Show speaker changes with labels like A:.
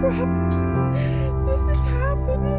A: crap. This is happening.